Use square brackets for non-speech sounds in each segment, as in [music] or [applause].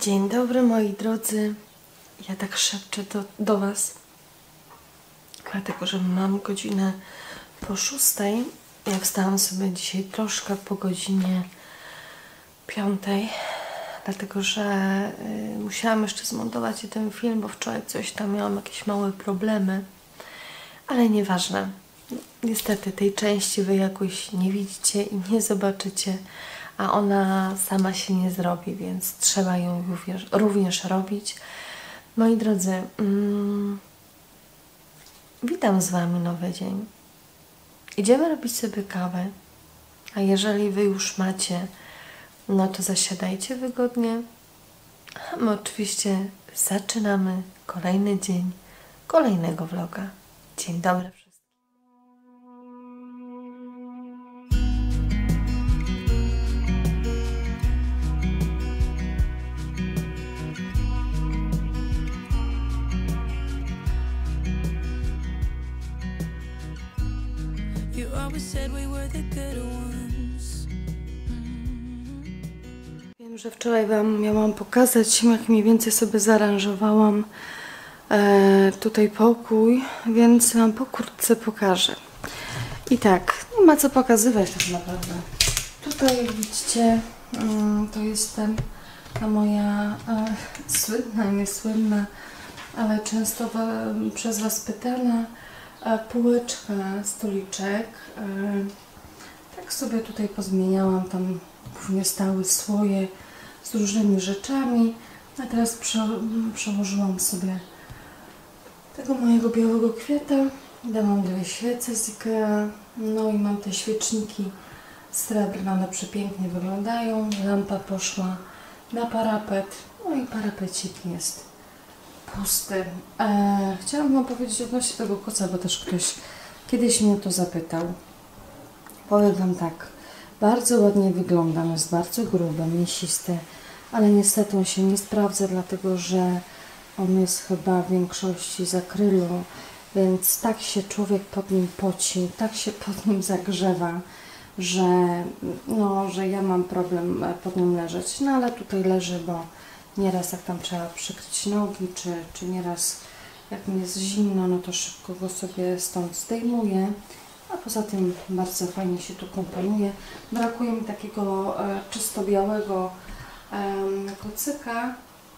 Dzień dobry moi drodzy. Ja tak szepczę do, do Was, dlatego że mam godzinę po szóstej. Ja wstałam sobie dzisiaj troszkę po godzinie piątej, dlatego że y, musiałam jeszcze zmontować ten film, bo wczoraj coś tam miałam jakieś małe problemy, ale nieważne. Niestety tej części Wy jakoś nie widzicie i nie zobaczycie, a ona sama się nie zrobi, więc trzeba ją również, również robić. Moi drodzy, mm, witam z Wami nowy dzień. Idziemy robić sobie kawę, a jeżeli Wy już macie, no to zasiadajcie wygodnie. A my oczywiście zaczynamy kolejny dzień kolejnego vloga. Dzień dobry Wiem, że wczoraj Wam miałam pokazać, jak mniej więcej sobie zaaranżowałam e, tutaj pokój, więc Wam pokrótce pokażę. I tak, nie ma co pokazywać tak naprawdę. Tutaj, jak widzicie, mm, to jest ten, ta moja e, słynna, niesłynna, ale często przez Was pytana półeczka, stoliczek. E, tak sobie tutaj pozmieniałam, tam głównie stały słoje z różnymi rzeczami, a teraz prze, przełożyłam sobie tego mojego białego kwiata. Dałam dwie świece z Ikea, no i mam te świeczniki srebrne, one przepięknie wyglądają. Lampa poszła na parapet, no i parapecik jest pusty. E, chciałam Wam powiedzieć odnośnie tego koca, bo też ktoś kiedyś mnie to zapytał. Powiem Wam tak, bardzo ładnie wygląda, on jest bardzo gruby, mięsisty, ale niestety on się nie sprawdza, dlatego że on jest chyba w większości z akrylu, więc tak się człowiek pod nim poci, tak się [laughs] pod nim zagrzewa, że, no, że ja mam problem pod nim leżeć. No ale tutaj leży, bo nieraz jak tam trzeba przykryć nogi, czy, czy nieraz jak mi jest zimno, no to szybko go sobie stąd zdejmuję. A poza tym bardzo fajnie się tu komponuje. Brakuje mi takiego e, czysto białego em, kocyka,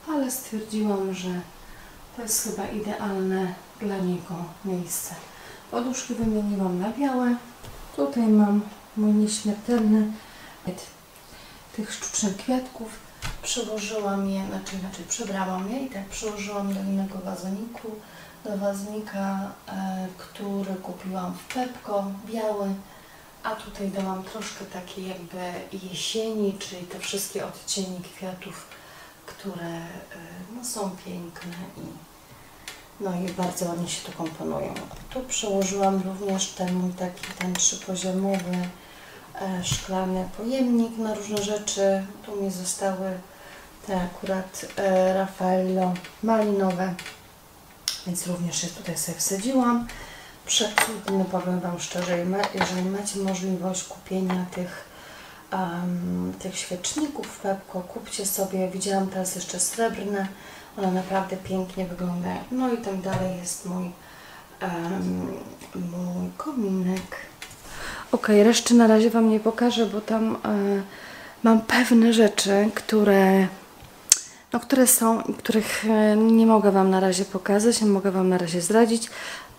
ale stwierdziłam, że to jest chyba idealne dla niego miejsce. Poduszki wymieniłam na białe. Tutaj mam mój nieśmiertelny tych sztucznych kwiatków. Przyłożyłam je, znaczy inaczej przebrałam je i tak przyłożyłam do innego wazoniku, do waznika, e, który kupiłam w Pepko, biały, a tutaj dałam troszkę takiej jakby jesieni, czyli te wszystkie odcienie kwiatów, które e, no, są piękne i no i bardzo ładnie się tu komponują. Tu przełożyłam również ten taki ten trzypoziomowy szklany pojemnik na różne rzeczy. Tu mi zostały te akurat e, Raffaello malinowe, więc również je tutaj sobie wsadziłam. Przecudny, powiem Wam szczerze, jeżeli macie możliwość kupienia tych, um, tych świeczników Pepko, kupcie sobie. Widziałam teraz jeszcze srebrne, one naprawdę pięknie wyglądają. No i tam dalej jest mój, um, mój kominek. Ok, reszty na razie Wam nie pokażę, bo tam e, mam pewne rzeczy, które, no, które są i których e, nie mogę Wam na razie pokazać, nie mogę Wam na razie zdradzić,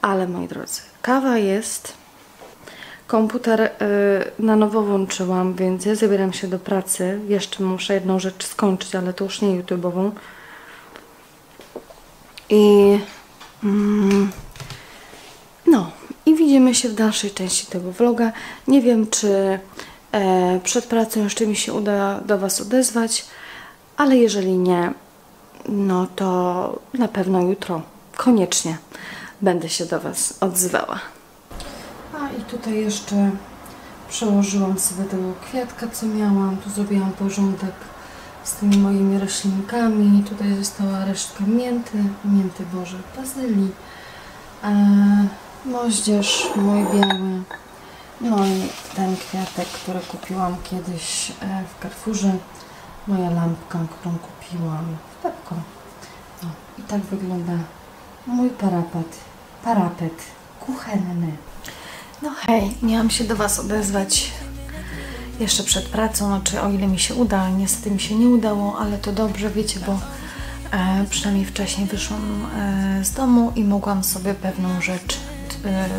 ale moi drodzy, kawa jest. Komputer e, na nowo włączyłam, więc ja zabieram się do pracy. Jeszcze muszę jedną rzecz skończyć, ale to już nie YouTube'ową. I mm, no, i widzimy się w dalszej części tego vloga. Nie wiem, czy e, przed pracą jeszcze mi się uda do Was odezwać, ale jeżeli nie, no to na pewno jutro koniecznie będę się do Was odzywała. A i tutaj jeszcze przełożyłam sobie tego kwiatka, co miałam. Tu zrobiłam porządek z tymi moimi roślinkami. Tutaj została resztka mięty, mięty Boże, bazylii, e, moździerz mój biały, no i ten kwiatek, który kupiłam kiedyś e, w Carrefourze, moja lampka, którą kupiłam w Pepko. No, i tak wygląda mój parapet. Parapet kuchenny. No hej, miałam się do Was odezwać jeszcze przed pracą, znaczy o ile mi się uda, niestety mi się nie udało, ale to dobrze, wiecie, bo e, przynajmniej wcześniej wyszłam e, z domu i mogłam sobie pewną rzecz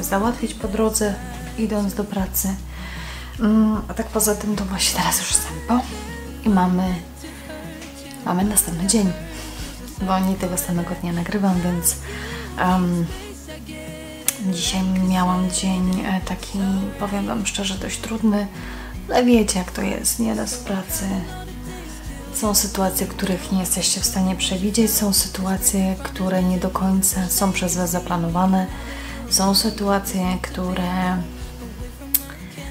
załatwić po drodze, idąc do pracy. Mm, a tak poza tym to właśnie teraz już jestem po i mamy, mamy następny dzień, bo nie tego samego dnia nagrywam, więc em, dzisiaj miałam dzień e, taki, powiem Wam szczerze, dość trudny, ale wiecie jak to jest, nie raz w pracy. Są sytuacje, których nie jesteście w stanie przewidzieć, są sytuacje, które nie do końca są przez Was zaplanowane, są sytuacje, które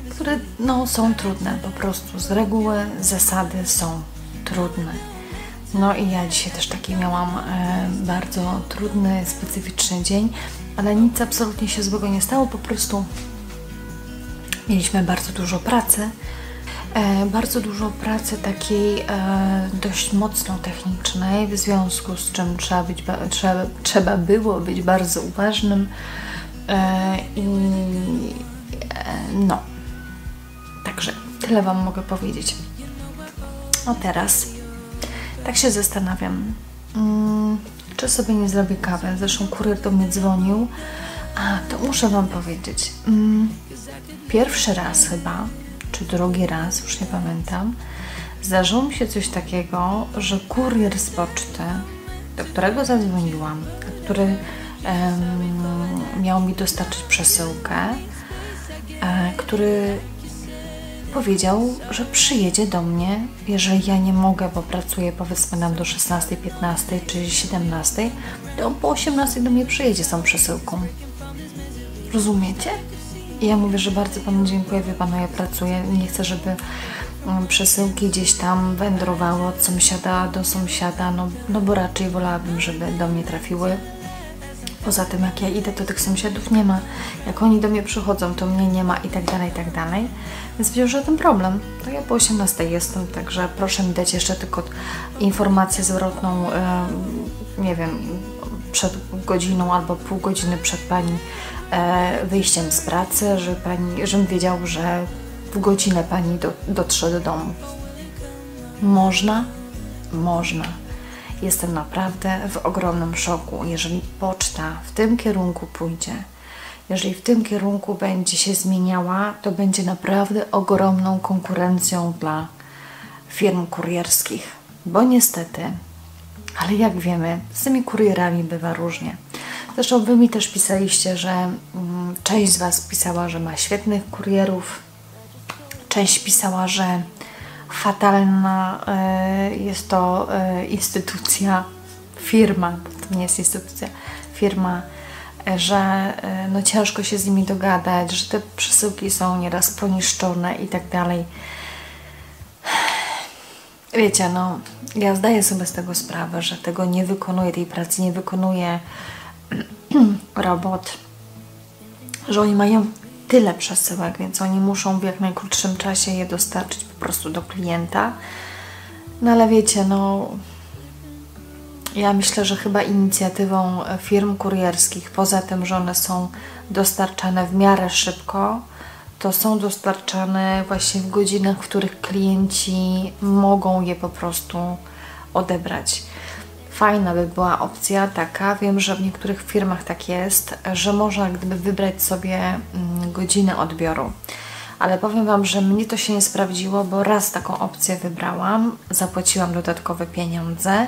które no, są trudne po prostu. Z reguły zasady są trudne. No i ja dzisiaj też taki miałam e, bardzo trudny, specyficzny dzień, ale nic absolutnie się złego nie stało, po prostu mieliśmy bardzo dużo pracy. E, bardzo dużo pracy takiej e, dość mocno technicznej, w związku z czym trzeba, być, ba- trzeba, trzeba było być bardzo uważnym i e, no, Także tyle Wam mogę powiedzieć. No teraz tak się zastanawiam, mm, czy sobie nie zrobię kawy. Zresztą kurier do mnie dzwonił. A, to muszę Wam powiedzieć. Mm, pierwszy raz chyba, czy drugi raz, już nie pamiętam, zdarzyło mi się coś takiego, że kurier z poczty, do którego zadzwoniłam, który em, miał mi dostarczyć przesyłkę, e, który powiedział, że przyjedzie do mnie, jeżeli ja nie mogę, bo pracuję powiedzmy nam do 16, 15 czy 17, to on po 18 do mnie przyjedzie z tą przesyłką. Rozumiecie? I ja mówię, że bardzo Panu dziękuję, wie Panu, ja pracuję, nie chcę, żeby mm, przesyłki gdzieś tam wędrowały od sąsiada do sąsiada, no, no bo raczej wolałabym, żeby do mnie trafiły Poza tym, jak ja idę, to tych sąsiadów nie ma. Jak oni do mnie przychodzą, to mnie nie ma i tak dalej, i tak dalej. Więc wiedział, że ten problem. To ja po 18 jestem, także proszę mi dać jeszcze tylko informację zwrotną, nie wiem, przed godziną albo pół godziny przed Pani e, wyjściem z pracy, że pani, żebym wiedział, że w godzinę Pani do, dotrze do domu. Można? Można. Jestem naprawdę w ogromnym szoku, jeżeli poczta w tym kierunku pójdzie. Jeżeli w tym kierunku będzie się zmieniała, to będzie naprawdę ogromną konkurencją dla firm kurierskich. Bo niestety, ale jak wiemy, z tymi kurierami bywa różnie. Zresztą Wy mi też pisaliście, że mm, część z Was pisała, że ma świetnych kurierów, część pisała, że fatalna e, jest to e, instytucja, firma, to nie jest instytucja, firma, że no ciężko się z nimi dogadać, że te przesyłki są nieraz poniszczone i tak dalej. Wiecie, no, ja zdaję sobie z tego sprawę, że tego nie wykonuję, tej pracy nie wykonuje [clears throat] robot, że oni mają tyle przesyłek, więc oni muszą w jak najkrótszym czasie je dostarczyć po prostu do klienta. No ale wiecie, no ja myślę, że chyba inicjatywą firm kurierskich, poza tym, że one są dostarczane w miarę szybko, to są dostarczane właśnie w godzinach, w których klienci mogą je po prostu odebrać. Fajna by była opcja taka, wiem, że w niektórych firmach tak jest, że można gdyby wybrać sobie mm, godzinę odbioru. Ale powiem Wam, że mnie to się nie sprawdziło, bo raz taką opcję wybrałam, zapłaciłam dodatkowe pieniądze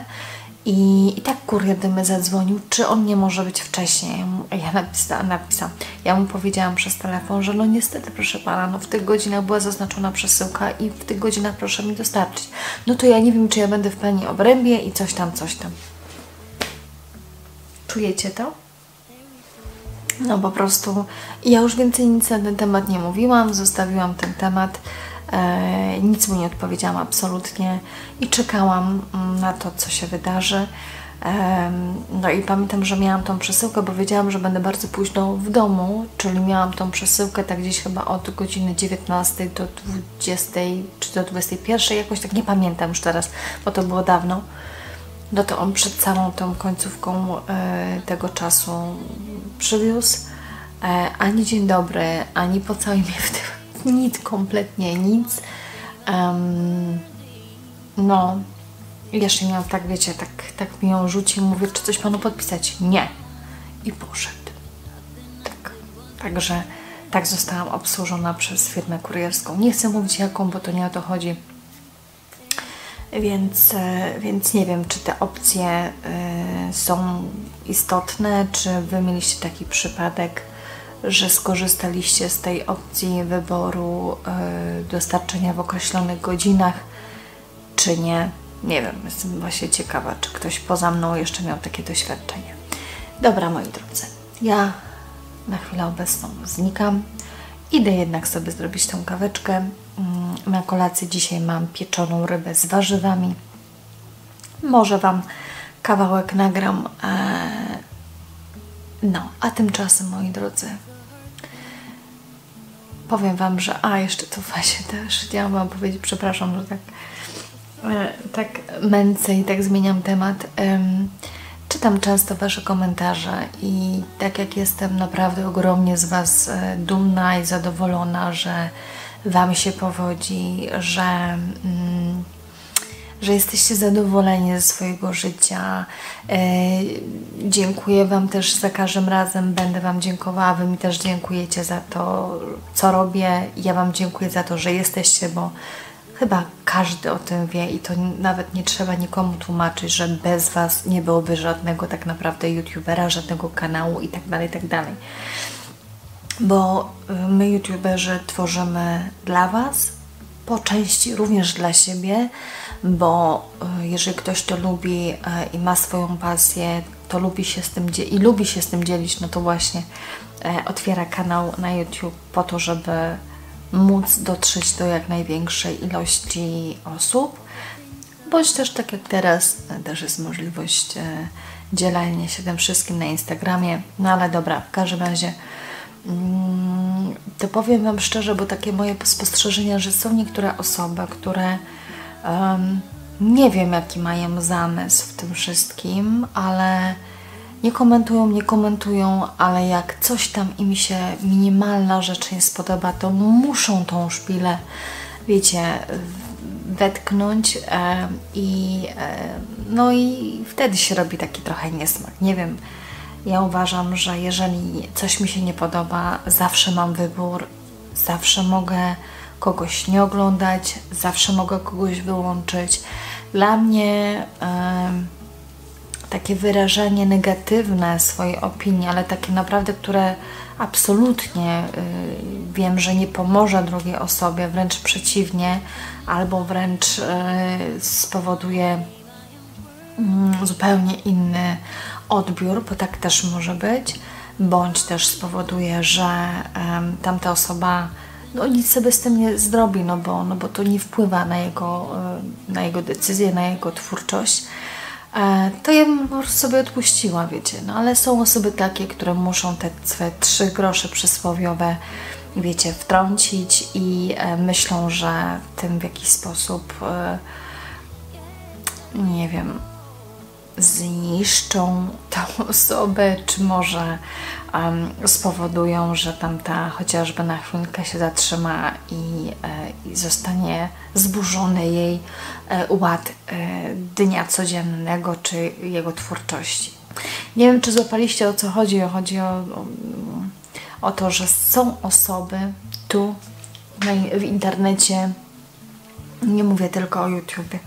i, i tak kurier do zadzwonił, czy on nie może być wcześniej. Ja napisałam, napisałam, ja mu powiedziałam przez telefon, że no niestety proszę Pana, no w tych godzinach była zaznaczona przesyłka i w tych godzinach proszę mi dostarczyć. No to ja nie wiem, czy ja będę w Pani obrębie i coś tam, coś tam. Czujecie to? No po prostu ja już więcej nic na ten temat nie mówiłam, zostawiłam ten temat, nic mu nie odpowiedziałam absolutnie i czekałam mm, na to, co się wydarzy. No i pamiętam, że miałam tą przesyłkę, bo wiedziałam, że będę bardzo późno w domu, czyli miałam tą przesyłkę tak gdzieś chyba od godziny 19 do 20 czy do 21, jakoś tak nie pamiętam już teraz, bo to było dawno. No to on przed całą tą końcówką e, tego czasu przywiózł. E, ani dzień dobry, ani pocałuj [laughs] mnie w tym, nic, kompletnie nic. Em, no, jeszcze miał tak, wiecie, tak, tak mi ją rzucił, mówię, czy coś panu podpisać? Nie. I poszedł. Tak. Także tak zostałam obsłużona przez firmę kurierską. Nie chcę mówić jaką, bo to nie o to chodzi. Więc, e, więc nie wiem, czy te opcje e, są istotne, czy wy mieliście taki przypadek, że skorzystaliście z tej opcji wyboru e, dostarczenia w określonych godzinach, czy nie. Nie wiem, jestem właśnie ciekawa, czy ktoś poza mną jeszcze miał takie doświadczenie. Dobra, moi drodzy, ja na chwilę obecną znikam. Idę jednak sobie zrobić tą kaweczkę. Mm, Na kolację dzisiaj mam pieczoną rybę z warzywami. Może Wam kawałek nagram. eee, No, a tymczasem, moi drodzy, powiem Wam, że. A, jeszcze to właśnie też chciałam Wam powiedzieć, przepraszam, że tak, e, tak męcę i tak zmieniam temat. Em, Czytam często Wasze komentarze i tak jak jestem naprawdę ogromnie z Was e, dumna i zadowolona, że Wam się powodzi, że, mm, że jesteście zadowoleni ze swojego życia. E, dziękuję Wam też za każdym razem, będę Wam dziękowała. Wy mi też dziękujecie za to, co robię. Ja Wam dziękuję za to, że jesteście, bo Chyba każdy o tym wie i to nawet nie trzeba nikomu tłumaczyć, że bez Was nie byłoby żadnego tak naprawdę youtubera, żadnego kanału i tak dalej, tak dalej. Bo my youtuberzy tworzymy dla Was, po części również dla siebie, bo y, jeżeli ktoś to lubi y, i ma swoją pasję, to lubi się z tym i lubi się z tym dzielić, no to właśnie e, otwiera kanał na YouTube po to, żeby móc dotrzeć do jak największej ilości osób, bądź też tak jak teraz, e, też jest możliwość e, dzielenia się tym wszystkim na Instagramie. No ale dobra, w każdym razie to powiem Wam szczerze, bo takie moje spostrzeżenia, że są niektóre osoby, które em, nie wiem jaki mają zamysł w tym wszystkim, ale nie komentują, nie komentują, ale jak coś tam im się minimalna rzecz nie spodoba, to muszą tą szpilę, wiecie, wetknąć e, i e, no i wtedy się robi taki trochę niesmak. Nie wiem, ja uważam, że jeżeli coś mi się nie podoba, zawsze mam wybór, zawsze mogę kogoś nie oglądać, zawsze mogę kogoś wyłączyć. Dla mnie takie wyrażenie negatywne swojej opinii, ale takie naprawdę, które absolutnie y, wiem, że nie pomoże drugiej osobie, wręcz przeciwnie, albo wręcz y, spowoduje mm, zupełnie inny odbiór, bo tak też może być, bądź też spowoduje, że em, tamta osoba no, nic sobie z tym nie zrobi, no bo, no bo to nie wpływa na jego, na jego decyzję, na jego twórczość. E, to ja bym sobie odpuściła, wiecie. No ale są osoby takie, które muszą te swoje trzy grosze przysłowiowe, wiecie, wtrącić i e, myślą, że tym w jakiś sposób, e, nie wiem, zniszczą tą [laughs] osobę, czy może em, spowodują, że tamta chociażby na chwilkę się zatrzyma i, e, i zostanie zburzony jej e, ład e, dnia codziennego, czy jego twórczości. Nie wiem, czy złapaliście o co chodzi. Chodzi o, o, o to, że są osoby tu w internecie, nie mówię tylko o YouTubie,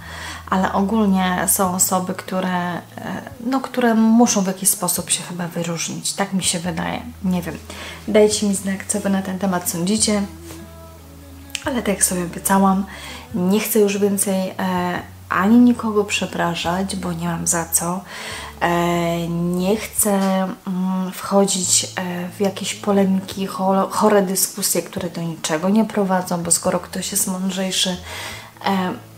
ale ogólnie są osoby, które, e, no, które muszą w jakiś sposób się chyba wyróżnić. Tak mi się wydaje. Nie wiem. Dajcie mi znak, co Wy na ten temat sądzicie. Ale tak jak sobie obiecałam, nie chcę już więcej e, ani nikogo przepraszać, bo nie mam za co. E, nie chcę mm, wchodzić e, w jakieś polemiki, cho- chore dyskusje, które do niczego nie prowadzą, bo skoro ktoś jest mądrzejszy,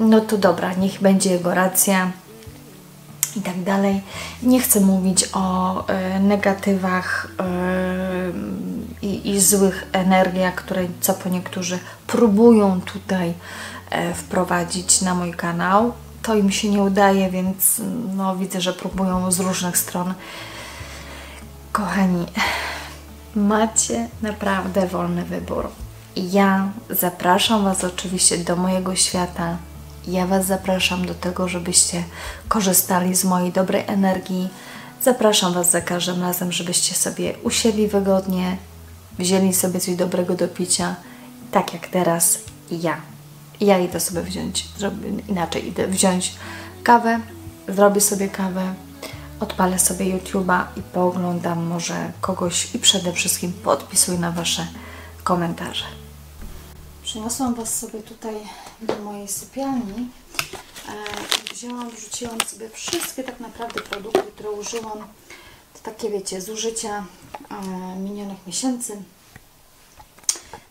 no to dobra, niech będzie jego racja. i tak dalej. Nie chcę mówić o e, negatywach e, i, i złych energiach, które co po niektórzy próbują tutaj e, wprowadzić na mój kanał. To im się nie udaje, więc no, widzę, że próbują z różnych stron. Kochani, macie naprawdę wolny wybór. Ja zapraszam Was oczywiście do mojego świata. Ja Was zapraszam do tego, żebyście korzystali z mojej dobrej energii. Zapraszam Was za każdym razem, żebyście sobie usiedli wygodnie, wzięli sobie coś dobrego do picia, tak jak teraz ja. Ja idę sobie wziąć, inaczej idę wziąć kawę, zrobię sobie kawę, odpalę sobie YouTube'a i pooglądam może kogoś i przede wszystkim podpisuję na Wasze komentarze. Przyniosłam Was sobie tutaj do mojej sypialni e, wzięłam, wrzuciłam sobie wszystkie tak naprawdę produkty, które użyłam. To takie wiecie, zużycia e, minionych miesięcy.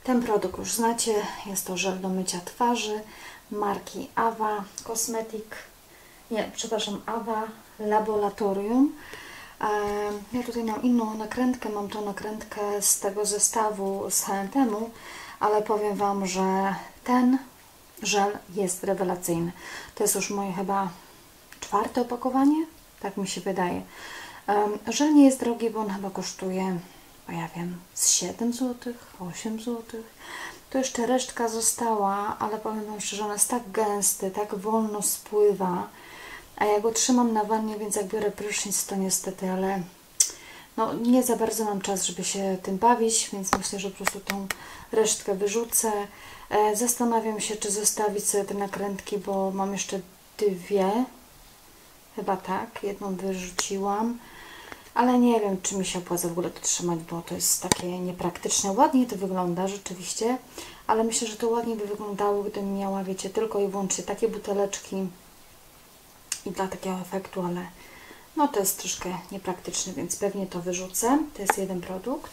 Ten produkt już znacie, jest to żel do mycia twarzy marki Ava Cosmetic, nie, przepraszam, Ava Laboratorium. E, Ja tutaj mam inną nakrętkę, mam tą nakrętkę z tego zestawu z H&M-u, ale powiem Wam, że ten żel jest rewelacyjny. To jest już moje chyba czwarte opakowanie, tak mi się wydaje. Żel nie jest drogi, bo on chyba kosztuje, o ja wiem, z 7 zł, 8 zł. To jeszcze resztka została, ale powiem Wam szczerze, on jest tak gęsty, tak wolno spływa, a ja go trzymam na wannie, więc jak biorę prysznic, to niestety, ale no, nie za bardzo mam czas, żeby się tym bawić, więc myślę, że po prostu tą resztkę wyrzucę. E, zastanawiam się, czy zostawić sobie te nakrętki, bo mam jeszcze dwie. Chyba tak, jedną wyrzuciłam. Ale nie wiem, czy mi się opłaca w ogóle to trzymać, bo to jest takie niepraktyczne. Ładnie to wygląda rzeczywiście, ale myślę, że to ładnie by wyglądało, gdybym miała, wiecie, tylko i wyłącznie takie buteleczki i dla takiego efektu, ale no to jest troszkę niepraktyczne, więc pewnie to wyrzucę. To jest jeden produkt.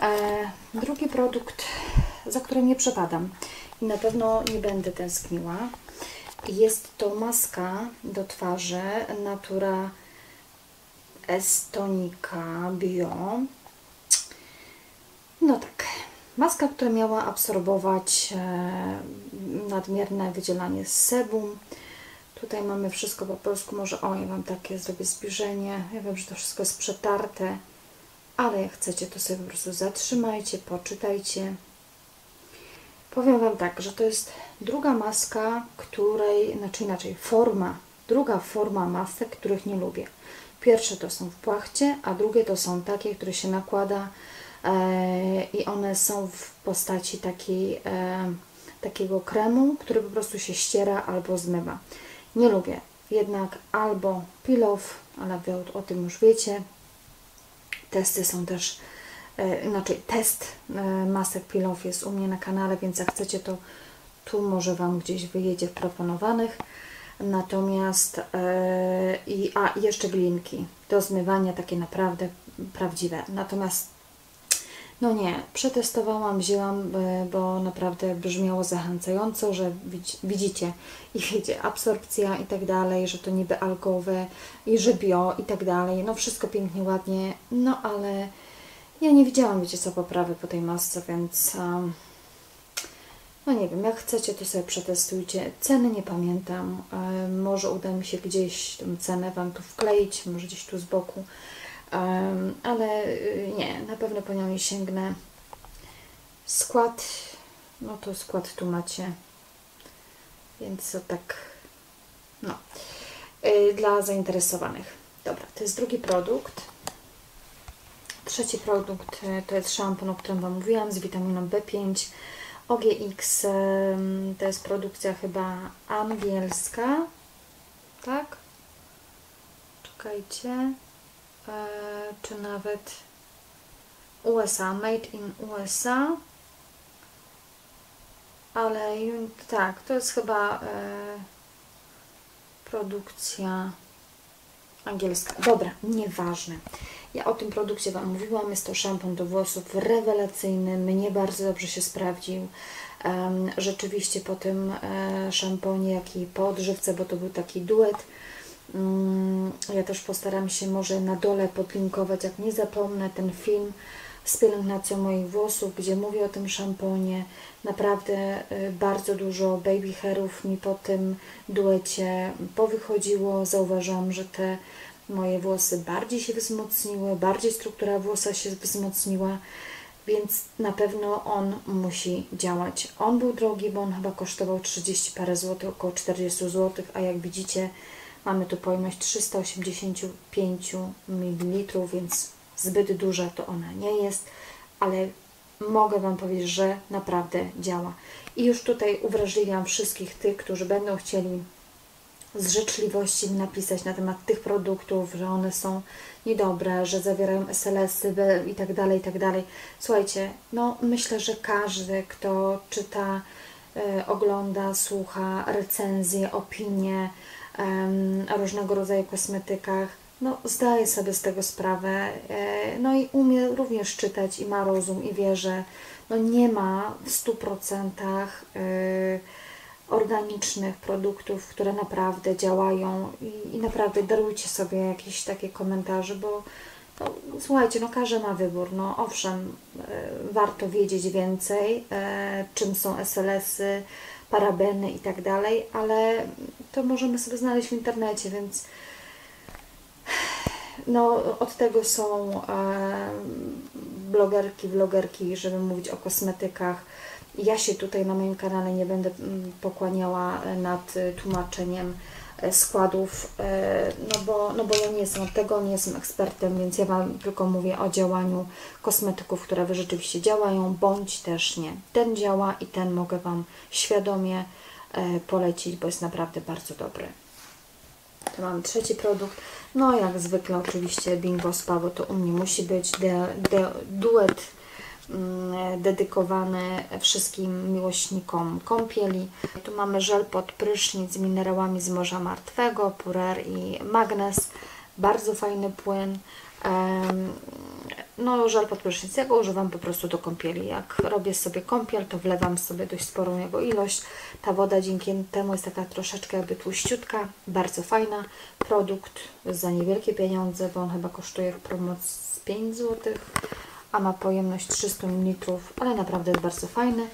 E, drugi produkt, za którym nie przepadam i na pewno nie będę tęskniła, jest to maska do twarzy Natura Estonica Bio. No tak, maska, która miała absorbować e, nadmierne wydzielanie sebum. Tutaj mamy wszystko po polsku, może o, ja Wam takie zrobię zbliżenie. Ja wiem, że to wszystko jest przetarte, ale jak chcecie, to sobie po prostu zatrzymajcie, poczytajcie. Powiem Wam tak, że to jest druga maska, której, znaczy inaczej, forma, druga forma masek, których nie lubię. Pierwsze to są w płachcie, a drugie to są takie, które się nakłada e, i one są w postaci takiej, e, takiego kremu, który po prostu się ściera albo zmywa. Nie lubię jednak albo peel-off, ale Wy o tym już wiecie. Testy są też, e, inaczej test e, masek peel-off jest u mnie na kanale, więc jak chcecie to tu może Wam gdzieś wyjedzie w proponowanych. Natomiast e, i, a jeszcze glinki do zmywania takie naprawdę prawdziwe. Natomiast no nie, przetestowałam, wzięłam, e, bo naprawdę brzmiało zachęcająco, że widz- widzicie i wiecie, absorpcja i tak dalej, że to niby algowe i że bio i tak dalej. No wszystko pięknie, ładnie, no ale ja nie widziałam, wiecie co, poprawy po tej masce, więc um, no nie wiem, jak chcecie, to sobie przetestujcie. Ceny nie pamiętam, e, może uda mi się gdzieś tę cenę Wam tu wkleić, może gdzieś tu z boku. Em, ale y, nie, na pewno po nią nie sięgnę. Skład, no to skład tu macie, więc to tak, no, Y, dla zainteresowanych. Dobra, to jest drugi produkt. Trzeci produkt y, to jest szampon, o którym Wam mówiłam, z witaminą B5. OGX to jest produkcja chyba angielska, tak? Czekajcie czy nawet USA, made in USA. Ale tak, to jest chyba e, produkcja angielska. Dobra, nieważne. Ja o tym produkcie Wam mówiłam. Jest to szampon do włosów rewelacyjny. Mnie bardzo dobrze się sprawdził. Rzeczywiście po tym e, szamponie, jak i po odżywce, bo to był taki duet, Ja też postaram się może na dole podlinkować, jak nie zapomnę, ten film z pielęgnacją moich włosów, gdzie mówię o tym szamponie. Naprawdę y, bardzo dużo baby hairów mi po tym duecie powychodziło. Zauważyłam, że te moje włosy bardziej się wzmocniły, bardziej struktura włosa się wzmocniła, więc na pewno on musi działać. On był drogi, bo on chyba kosztował 30 parę złotych, około 40 zł, a jak widzicie, mamy tu pojemność 385 ml, więc zbyt duża to ona nie jest, ale mogę Wam powiedzieć, że naprawdę działa. I już tutaj uwrażliwiam wszystkich tych, którzy będą chcieli z życzliwości napisać na temat tych produktów, że one są niedobre, że zawierają SLS-y i tak dalej, i tak dalej. Słuchajcie, no myślę, że każdy, kto czyta, e, ogląda, słucha recenzje, opinie różnego rodzaju kosmetykach, no zdaje sobie z tego sprawę, e, no i umie również czytać i ma rozum i wie, że no nie ma w 100% y, organicznych produktów, które naprawdę działają. I, i naprawdę darujcie sobie jakieś takie komentarze, bo no, słuchajcie, no każdy ma wybór. No owszem, e, warto wiedzieć więcej, e, czym są SLS-y, parabeny i tak dalej, ale to możemy sobie znaleźć w internecie, więc no, od tego są e, blogerki, vlogerki, żeby mówić o kosmetykach. Ja się tutaj na moim kanale nie będę mm, pokłaniała nad e, tłumaczeniem e, składów, e, no bo, no bo ja nie jestem od tego, nie jestem ekspertem, więc ja Wam tylko mówię o działaniu kosmetyków, które Wy rzeczywiście działają, bądź też nie. Ten działa i ten mogę Wam świadomie e, polecić, bo jest naprawdę bardzo dobry. To mam trzeci produkt. No jak zwykle oczywiście Bingo Spa, bo to u mnie musi być de, de, duet dedykowany wszystkim miłośnikom kąpieli. Tu mamy żel pod prysznic z minerałami z Morza Martwego, purer i magnes. Bardzo fajny płyn. No, żel pod prysznic. Ja go używam po prostu do kąpieli. Jak robię sobie kąpiel, to wlewam sobie dość sporą jego ilość. Ta woda dzięki temu jest taka troszeczkę jakby tłuściutka. Bardzo fajna. Produkt za niewielkie pieniądze, bo on chyba kosztuje w promocji 5 zł, a ma pojemność 300 ml, ale naprawdę jest bardzo fajny.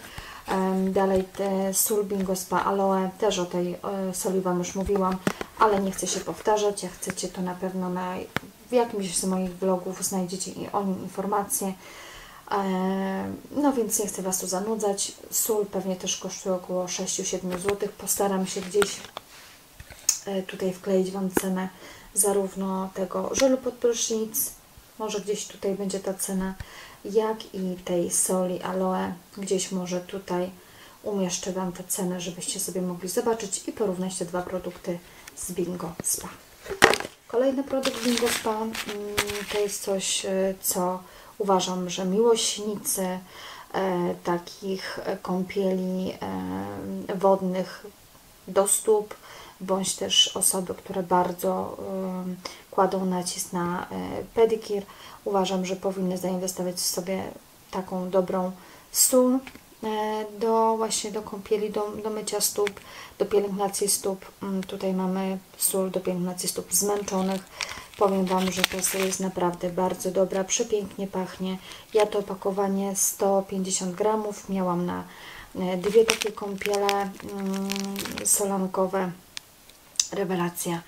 Dalej te sól Bingo Spa Aloe, też o tej e, soli Wam już mówiłam, ale nie chcę się powtarzać. Jak chcecie, to na pewno na, w jakimś z moich vlogów znajdziecie i o nim informacje. No więc nie chcę Was tu zanudzać. Sól pewnie też kosztuje około 6-7 zł. Postaram się gdzieś e, tutaj wkleić Wam cenę zarówno tego żelu pod prysznic, może gdzieś tutaj będzie ta cena, jak i tej soli aloe. Gdzieś może tutaj umieszczę Wam tę cenę, żebyście sobie mogli zobaczyć i porównać te dwa produkty z Bingo Spa. Kolejny produkt Bingo Spa mm, to jest coś, e, co uważam, że miłośnicy e, takich e, kąpieli wodnych do stóp, bądź też osoby, które bardzo kładą nacisk na e, pedicure, uważam, że powinny zainwestować w sobie taką dobrą sól e, do właśnie do kąpieli, do, do mycia stóp, do pielęgnacji stóp. Mm, Tutaj mamy sól do pielęgnacji stóp zmęczonych. Powiem Wam, że ta sól jest naprawdę bardzo dobra, przepięknie pachnie. Ja to opakowanie 150 gramów miałam na e, dwie takie kąpiele mm, solankowe. Rewelacja.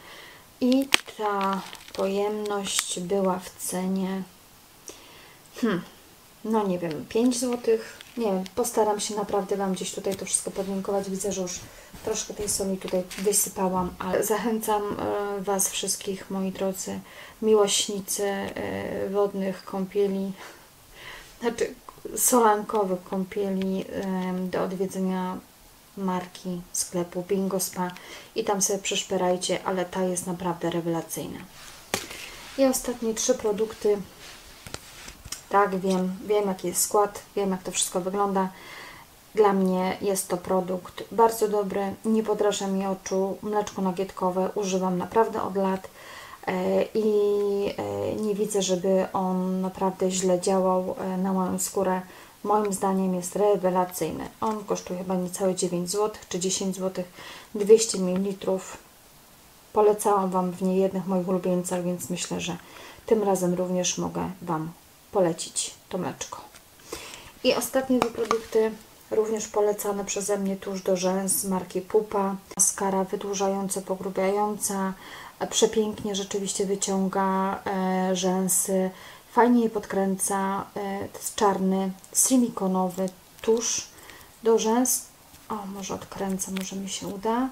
I ta pojemność była w cenie hmm, no nie wiem, 5 zł. Nie wiem, postaram się naprawdę Wam gdzieś tutaj to wszystko podlinkować. Widzę, że już troszkę tej soli tutaj wysypałam, ale zachęcam e, Was wszystkich, moi drodzy, miłośnicy e, wodnych kąpieli, znaczy solankowych kąpieli em, do odwiedzenia marki sklepu Bingo Spa i tam sobie przeszperajcie, ale ta jest naprawdę rewelacyjna. I ostatnie trzy produkty. Tak, wiem, wiem jaki jest skład, wiem jak to wszystko wygląda. Dla mnie jest to produkt bardzo dobry, nie podraża mi oczu. Mleczko nagietkowe używam naprawdę od lat e, i e, nie widzę, żeby on naprawdę źle działał e, na moją skórę. Moim zdaniem jest rewelacyjny. On kosztuje chyba niecałe 9 zł czy 10 zł, 200 ml. Polecałam Wam w niejednych moich ulubieńcach, więc myślę, że tym razem również mogę Wam polecić to mleczko. I ostatnie dwa produkty, również polecane przeze mnie tuż do rzęs marki Pupa. Maskara wydłużająca, pogrubiająca, e, przepięknie rzeczywiście wyciąga e, rzęsy, fajnie je podkręca. E, to jest czarny, silikonowy tusz do rzęs. O, może odkręcę, może mi się uda.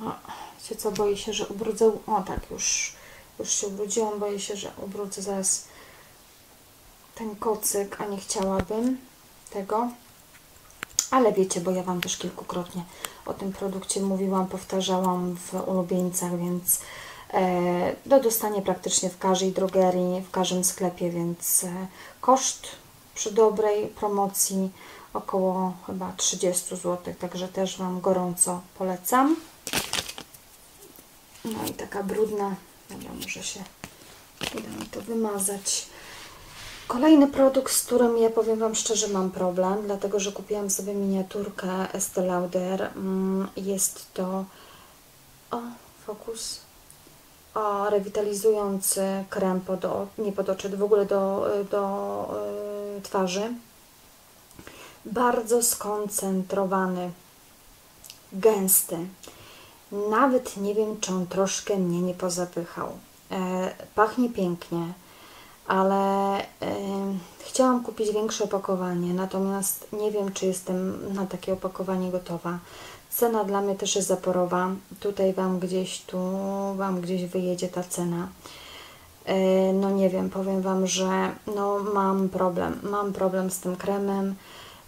O, wiecie co, boję się, że ubrudzę. O tak, już, już się ubrudziłam. Boję się, że ubrudzę zaraz ten kocyk, a nie chciałabym tego. Ale wiecie, bo ja Wam też kilkukrotnie o tym produkcie mówiłam, powtarzałam w ulubieńcach, więc do dostania praktycznie w każdej drogerii, w każdym sklepie, więc e, koszt przy dobrej promocji około chyba 30 zł, także też Wam gorąco polecam. No i taka brudna, dobra, może się uda mi to wymazać. Kolejny produkt, z którym ja powiem Wam szczerze mam problem, dlatego że kupiłam sobie miniaturkę Estee Lauder. Mm, Jest to o, fokus o, rewitalizujący krem pod, nie pod oczy, w ogóle do, do y, twarzy. Bardzo skoncentrowany, gęsty. Nawet nie wiem, czy on troszkę mnie nie pozapychał. E, pachnie pięknie, ale e, chciałam kupić większe opakowanie, natomiast nie wiem, czy jestem na takie opakowanie gotowa. Cena dla mnie też jest zaporowa. Tutaj Wam gdzieś, tu Wam gdzieś wyjedzie ta cena. E, No nie wiem, powiem Wam, że no mam problem. Mam problem z tym kremem.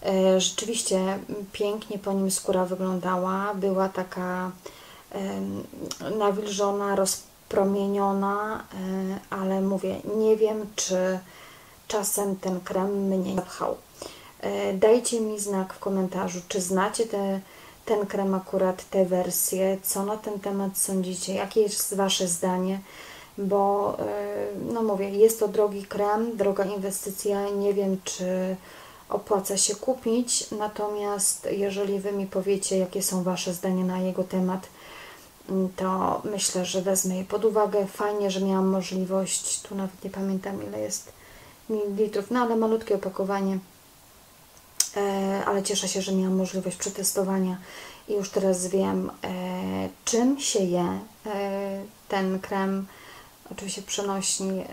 E, Rzeczywiście pięknie po nim skóra wyglądała. Była taka nawilżona, rozpromieniona, e, ale mówię, nie wiem, czy czasem ten krem mnie nie Dajcie mi znak w komentarzu, czy znacie te, ten krem akurat, tę wersję, co na ten temat sądzicie, jakie jest Wasze zdanie, bo e, no mówię, jest to drogi krem, droga inwestycja, nie wiem, czy opłaca się kupić, natomiast jeżeli Wy mi powiecie, jakie są Wasze zdania na jego temat, mm, to myślę, że wezmę je pod uwagę. Fajnie, że miałam możliwość, tu nawet nie pamiętam ile jest mililitrów, no ale malutkie opakowanie, ale cieszę się, że miałam możliwość przetestowania i już teraz wiem, e, czym się je e, ten krem, oczywiście przenośni, e,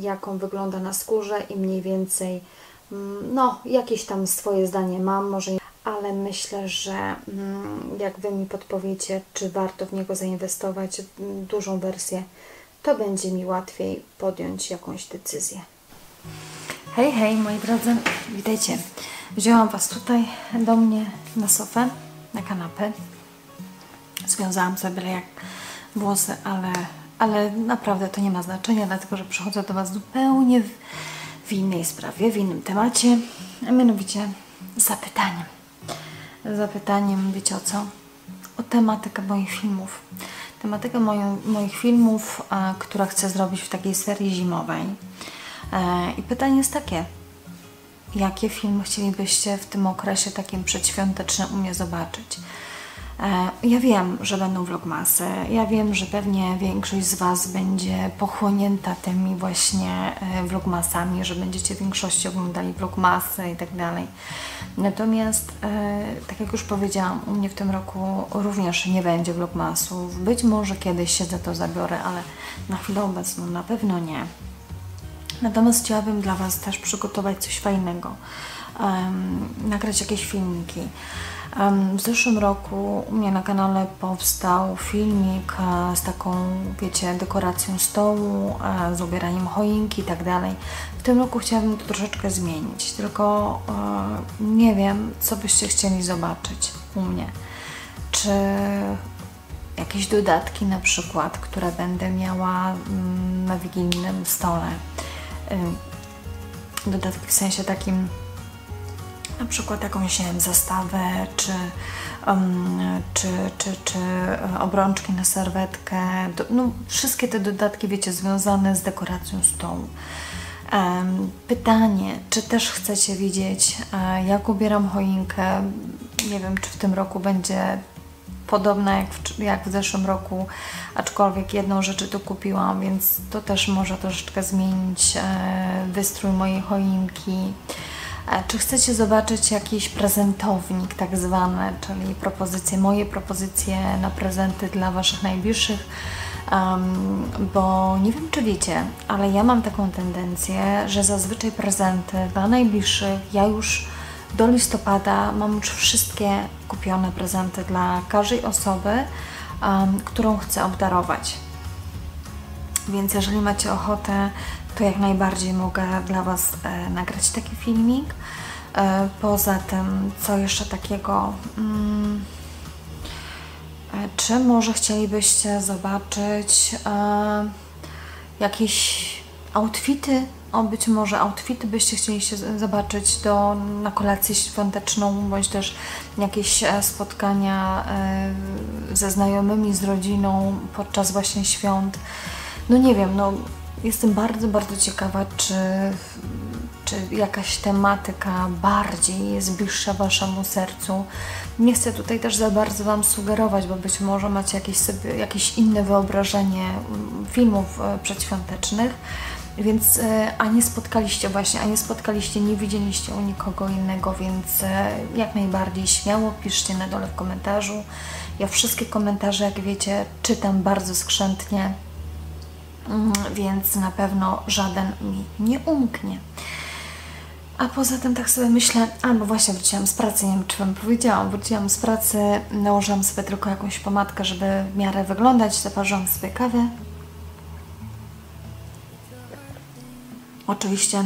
jaką wygląda na skórze i mniej więcej, mm, no, jakieś tam swoje zdanie mam, może ale myślę, że mm, jak Wy mi podpowiecie, czy warto w niego zainwestować, mm, dużą wersję, to będzie mi łatwiej podjąć jakąś decyzję. Hej, hej, moi drodzy, witajcie. Wzięłam Was tutaj do mnie na sofę, na kanapę. Związałam sobie jak włosy, ale, ale naprawdę to nie ma znaczenia, dlatego że przychodzę do Was zupełnie w, w innej sprawie, w innym temacie, a mianowicie zapytaniem. Zapytaniem, wiecie o co? O tematykę moich filmów. Tematykę moją, moich filmów, e, która chcę zrobić w takiej serii zimowej. E, I pytanie jest takie, jakie filmy chcielibyście w tym okresie takim przedświątecznym u mnie zobaczyć? E, Ja wiem, że będą vlogmasy. Ja wiem, że pewnie większość z Was będzie pochłonięta tymi właśnie e, vlogmasami, że będziecie w większości oglądali vlogmasy i tak dalej. Natomiast, tak jak już powiedziałam, u mnie w tym roku również nie będzie vlogmasów. Być może kiedyś się za to zabiorę, ale na chwilę obecną na pewno nie. Natomiast chciałabym dla Was też przygotować coś fajnego, em, nagrać jakieś filmiki. Em, w zeszłym roku u mnie na kanale powstał filmik e, z taką, wiecie, dekoracją stołu, e, z ubieraniem choinki i tak dalej. W tym roku chciałabym to troszeczkę zmienić, tylko e, nie wiem, co byście chcieli zobaczyć u mnie. Czy jakieś dodatki na przykład, które będę miała mm, na wigilijnym stole. Ym, Dodatki w sensie takim, na przykład jakąś nie wiem, zastawę, czy, ym, czy, czy, czy obrączki na serwetkę. Do, no, wszystkie te dodatki, wiecie, związane z dekoracją stołu. Em, Pytanie, czy też chcecie widzieć, e, jak ubieram choinkę? Nie wiem, czy w tym roku będzie podobna jak w, jak w zeszłym roku, aczkolwiek jedną rzeczy tu kupiłam, więc to też może troszeczkę zmienić e, wystrój mojej choinki. E, Czy chcecie zobaczyć jakiś prezentownik, tak zwany, czyli propozycje, moje propozycje na prezenty dla Waszych najbliższych? Um, bo nie wiem, czy wiecie, ale ja mam taką tendencję, że zazwyczaj prezenty dla najbliższych ja już do listopada mam już wszystkie kupione prezenty dla każdej osoby, um, którą chcę obdarować. Więc jeżeli macie ochotę, to jak najbardziej mogę dla Was e, nagrać taki filmik. E, poza tym, co jeszcze takiego? Mm, e, czy może chcielibyście zobaczyć e, jakieś outfity? O, być może outfity byście chcieli się zobaczyć do, na kolację świąteczną, bądź też jakieś e, spotkania e, ze znajomymi, z rodziną podczas właśnie świąt. No nie wiem, no jestem bardzo, bardzo ciekawa, czy, czy jakaś tematyka bardziej jest bliższa Waszemu sercu. Nie chcę tutaj też za bardzo Wam sugerować, bo być może macie jakieś, sobie, jakieś inne wyobrażenie mm, filmów e, przedświątecznych, więc e, a nie spotkaliście właśnie, a nie spotkaliście, nie widzieliście u nikogo innego, więc e, jak najbardziej śmiało piszcie na dole w komentarzu. Ja wszystkie komentarze, jak wiecie, czytam bardzo skrzętnie. Mm, więc na pewno żaden mi nie umknie. A poza tym tak sobie myślę, albo właśnie wróciłam z pracy, nie wiem czy Wam powiedziałam, wróciłam z pracy, nałożyłam sobie tylko jakąś pomadkę, żeby w miarę wyglądać, zaparzyłam sobie kawę. Oczywiście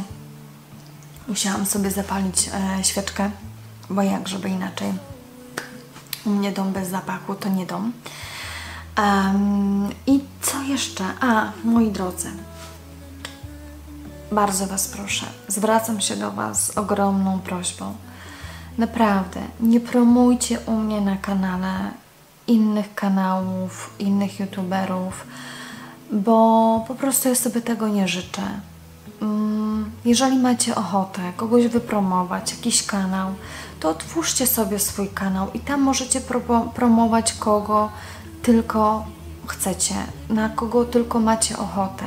musiałam sobie zapalić e, świeczkę, bo jak żeby inaczej. U mnie dom bez zapachu to nie dom. Em, I co jeszcze? A, moi drodzy, bardzo Was proszę, zwracam się do Was z ogromną prośbą. Naprawdę, nie promujcie u mnie na kanale innych kanałów, innych youtuberów, bo po prostu ja sobie tego nie życzę. Mm, Jeżeli macie ochotę kogoś wypromować, jakiś kanał, to otwórzcie sobie swój kanał i tam możecie promować kogo tylko chcecie, na kogo tylko macie ochotę.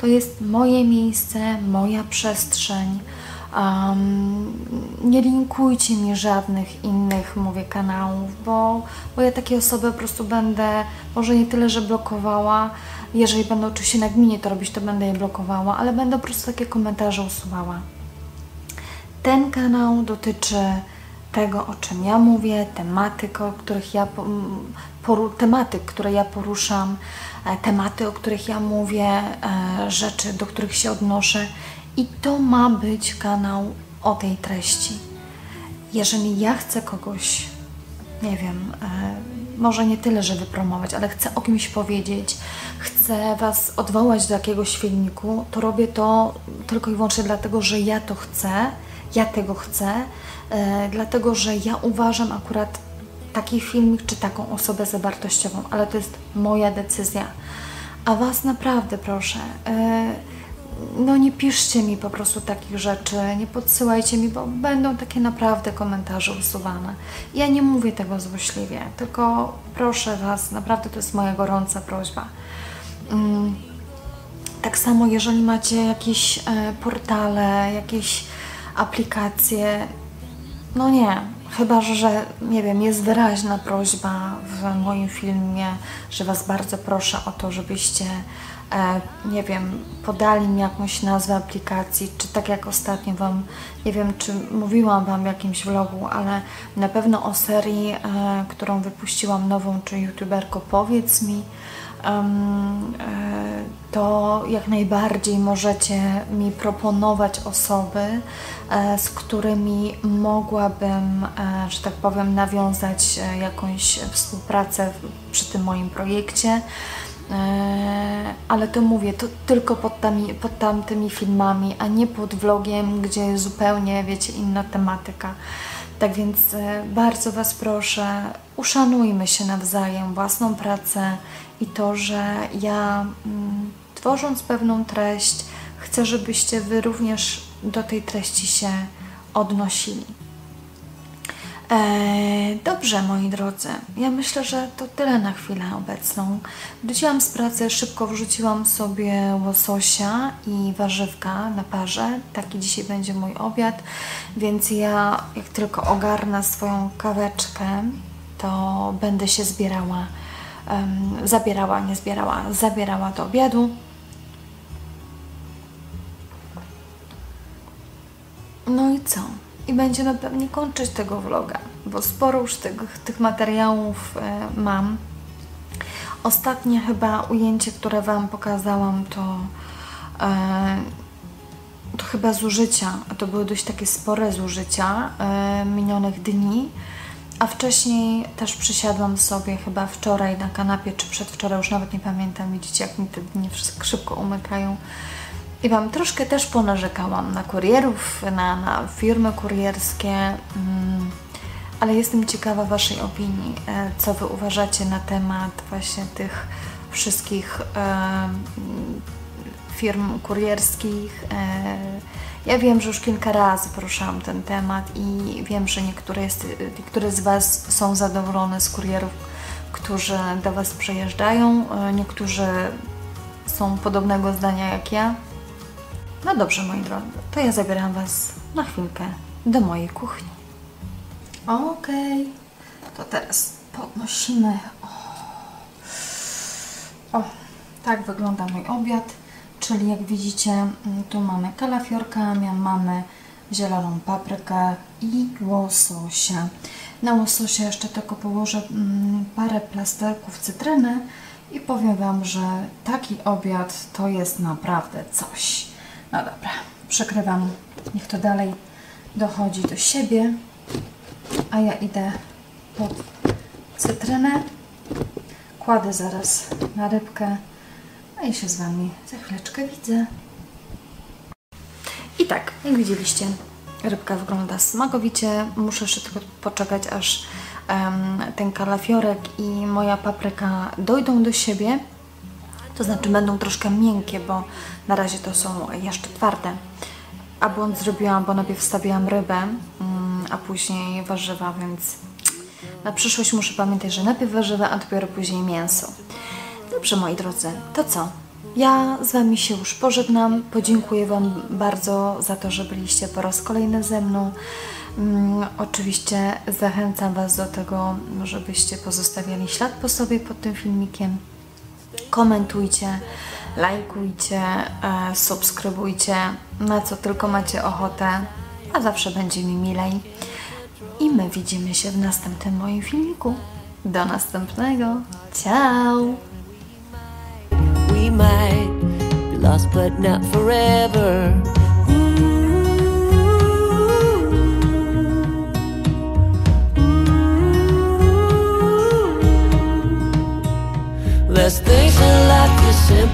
To jest moje miejsce, moja przestrzeń. Um, nie linkujcie mi żadnych innych, mówię, kanałów, bo, bo ja takie osoby po prostu będę, może nie tyle, że blokowała, jeżeli będę oczywiście nagminnie to robić, to będę je blokowała, ale będę po prostu takie komentarze usuwała. Ten kanał dotyczy tego, o czym ja mówię, tematyk, o których ja poru, tematyk, które ja poruszam, e, tematy, o których ja mówię, e, rzeczy, do których się odnoszę i to ma być kanał o tej treści. Jeżeli ja chcę kogoś, nie wiem, e, może nie tyle, że wypromować, ale chcę o kimś powiedzieć, chcę Was odwołać do jakiegoś filmiku, to robię to tylko i wyłącznie dlatego, że ja to chcę, ja tego chcę, e, dlatego że ja uważam akurat taki filmik czy taką osobę za wartościową, ale to jest moja decyzja. A Was naprawdę proszę, e, no nie piszcie mi po prostu takich rzeczy, nie podsyłajcie mi, bo będą takie naprawdę komentarze usuwane. Ja nie mówię tego złośliwie, tylko proszę Was, naprawdę to jest moja gorąca prośba. Mm, tak samo, jeżeli macie jakieś e, portale, jakieś aplikacje, no nie, chyba że, nie wiem, jest wyraźna prośba w moim filmie, że Was bardzo proszę o to, żebyście, nie wiem, podali mi jakąś nazwę aplikacji, czy tak jak ostatnio Wam, nie wiem, czy mówiłam Wam w jakimś vlogu, ale na pewno o serii, e, którą wypuściłam nową, czy youtuberko, powiedz mi, e, to jak najbardziej możecie mi proponować osoby, e, z którymi mogłabym, e, że tak powiem, nawiązać e, jakąś współpracę przy tym moim projekcie. E, Ale to mówię, to tylko pod, tami, pod tamtymi filmami, a nie pod vlogiem, gdzie jest zupełnie, wiecie, inna tematyka. Tak więc e, bardzo Was proszę, uszanujmy się nawzajem, własną pracę i to, że ja mm, tworząc pewną treść, chcę, żebyście Wy również do tej treści się odnosili. Eee, dobrze, moi drodzy. Ja myślę, że to tyle na chwilę obecną. Wróciłam z pracy, szybko wrzuciłam sobie łososia i warzywka na parze. Taki dzisiaj będzie mój obiad, więc ja jak tylko ogarnę swoją kaweczkę, to będę się zbierała, em, zabierała, nie zbierała, zabierała do obiadu. No i co? I będziemy pewnie kończyć tego vloga, bo sporo już tych, tych materiałów e, mam. Ostatnie chyba ujęcie, które Wam pokazałam, to, e, to chyba zużycia. To były dość takie spore zużycia e, minionych dni. A wcześniej też przysiadłam sobie chyba wczoraj na kanapie, czy przedwczoraj, już nawet nie pamiętam. Widzicie, jak mi te dni wszystko szybko umykają. I Wam troszkę też ponarzekałam na kurierów, na, na firmy kurierskie, mm, ale jestem ciekawa Waszej opinii, e, co Wy uważacie na temat właśnie tych wszystkich e, firm kurierskich. E, ja wiem, że już kilka razy poruszałam ten temat i wiem, że niektóre, jest, niektóre z Was są zadowolone z kurierów, którzy do Was przyjeżdżają, e, niektórzy są podobnego zdania jak ja. No dobrze, moi drodzy, to ja zabieram Was na chwilkę do mojej kuchni. Okej, to teraz podnosimy. O. o, tak wygląda mój obiad, czyli jak widzicie, mm, tu mamy kalafiorka, mamy zieloną paprykę i łososia. Na łososia jeszcze tylko położę mm, parę plasterków cytryny i powiem Wam, że taki obiad to jest naprawdę coś. No dobra, przekrywam. Niech to dalej dochodzi do siebie. A ja idę pod cytrynę. Kładę zaraz na rybkę. A ja się z Wami za chwileczkę widzę. I tak, jak widzieliście, rybka wygląda smakowicie. Muszę jeszcze tylko poczekać, aż ten kalafiorek i moja papryka dojdą do siebie. To znaczy będą troszkę miękkie, bo na razie to są jeszcze twarde. A błąd zrobiłam, bo najpierw wstawiłam rybę, mm, a później warzywa, więc na przyszłość muszę pamiętać, że najpierw warzywa, a dopiero później mięso. Dobrze, moi drodzy, to co? Ja z Wami się już pożegnam. Podziękuję Wam bardzo za to, że byliście po raz kolejny ze mną. Mm, oczywiście zachęcam Was do tego, żebyście pozostawiali ślad po sobie pod tym filmikiem. Komentujcie, lajkujcie, e, subskrybujcie, na co tylko macie ochotę, a zawsze będzie mi milej. I my widzimy się w następnym moim filmiku. Do następnego. Ciao! we might be lost but not forever. The best things in life are simple.